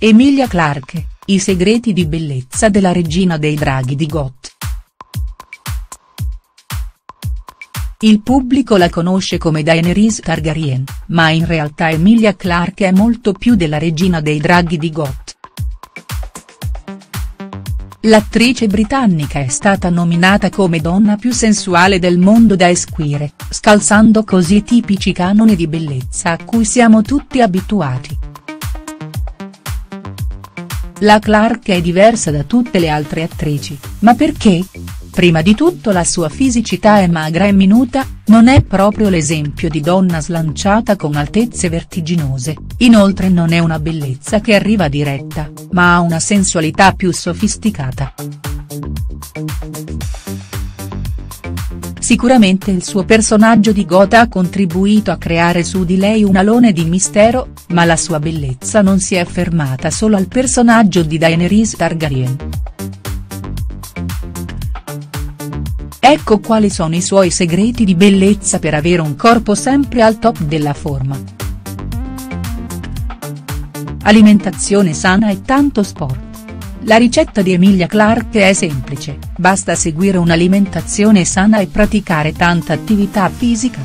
Emilia Clarke, i segreti di bellezza della regina dei draghi di GOT. Il pubblico la conosce come Daenerys Targaryen, ma in realtà Emilia Clarke è molto più della regina dei draghi di GOT. L'attrice britannica è stata nominata come donna più sensuale del mondo da Esquire, scalzando così i tipici canoni di bellezza a cui siamo tutti abituati. La Clark è diversa da tutte le altre attrici, ma perché? Prima di tutto la sua fisicità è magra e minuta, non è proprio l'esempio di donna slanciata con altezze vertiginose, inoltre non è una bellezza che arriva diretta, ma ha una sensualità più sofisticata. Sicuramente il suo personaggio di Gotha ha contribuito a creare su di lei un alone di mistero, ma la sua bellezza non si è fermata solo al personaggio di Daenerys Targaryen. Ecco quali sono i suoi segreti di bellezza per avere un corpo sempre al top della forma. Alimentazione sana e tanto sport. La ricetta di Emilia Clarke è semplice, basta seguire un'alimentazione sana e praticare tanta attività fisica.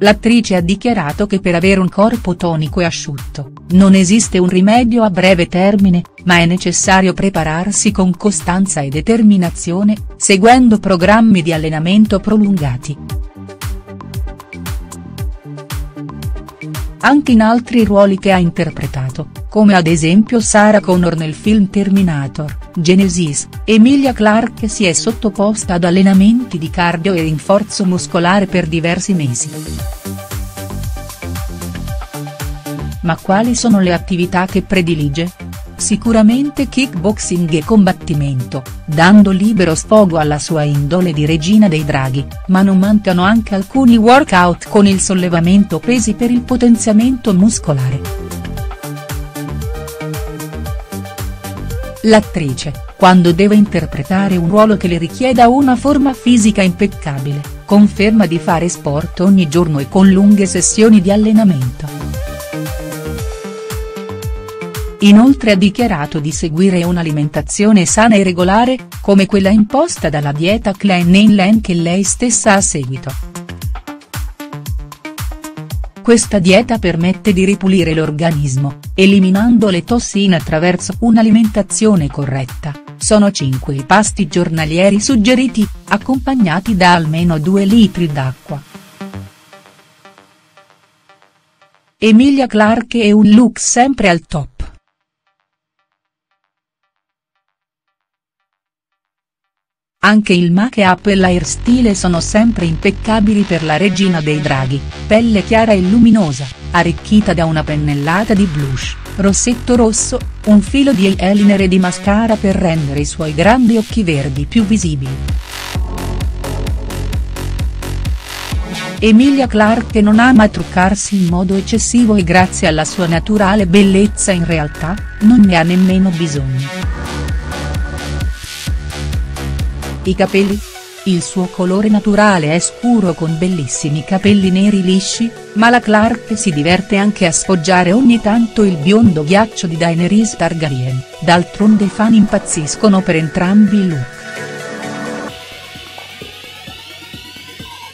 L'attrice ha dichiarato che per avere un corpo tonico e asciutto, non esiste un rimedio a breve termine, ma è necessario prepararsi con costanza e determinazione, seguendo programmi di allenamento prolungati. Anche in altri ruoli che ha interpretato, come ad esempio Sarah Connor nel film Terminator, Genesis, Emilia Clarke si è sottoposta ad allenamenti di cardio e rinforzo muscolare per diversi mesi. Ma quali sono le attività che predilige? Sicuramente kickboxing e combattimento, dando libero sfogo alla sua indole di regina dei draghi, ma non mancano anche alcuni workout con il sollevamento pesi per il potenziamento muscolare. L'attrice, quando deve interpretare un ruolo che le richieda una forma fisica impeccabile, conferma di fare sport ogni giorno e con lunghe sessioni di allenamento. Inoltre ha dichiarato di seguire un'alimentazione sana e regolare, come quella imposta dalla dieta Klein Einlein che lei stessa ha seguito. Questa dieta permette di ripulire l'organismo, eliminando le tossine attraverso un'alimentazione corretta, sono 5 i pasti giornalieri suggeriti, accompagnati da almeno 2 litri d'acqua. Emilia Clarke e un look sempre al top. Anche il make-up e l'airstyle sono sempre impeccabili per la regina dei draghi, pelle chiara e luminosa, arricchita da una pennellata di blush, rossetto rosso, un filo di eyeliner e di mascara per rendere i suoi grandi occhi verdi più visibili. Emilia Clarke non ama truccarsi in modo eccessivo e grazie alla sua naturale bellezza in realtà, non ne ha nemmeno bisogno. I capelli? Il suo colore naturale è scuro con bellissimi capelli neri lisci, ma la Clark si diverte anche a sfoggiare ogni tanto il biondo ghiaccio di Daenerys Targaryen, d'altronde i fan impazziscono per entrambi i look.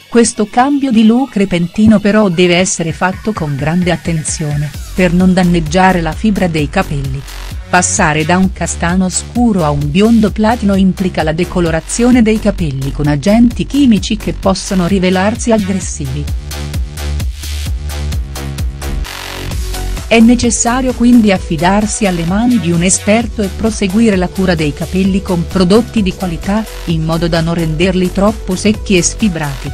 Questo cambio di look repentino però deve essere fatto con grande attenzione, per non danneggiare la fibra dei capelli. Passare da un castano scuro a un biondo platino implica la decolorazione dei capelli con agenti chimici che possono rivelarsi aggressivi. È necessario quindi affidarsi alle mani di un esperto e proseguire la cura dei capelli con prodotti di qualità, in modo da non renderli troppo secchi e sfibrati.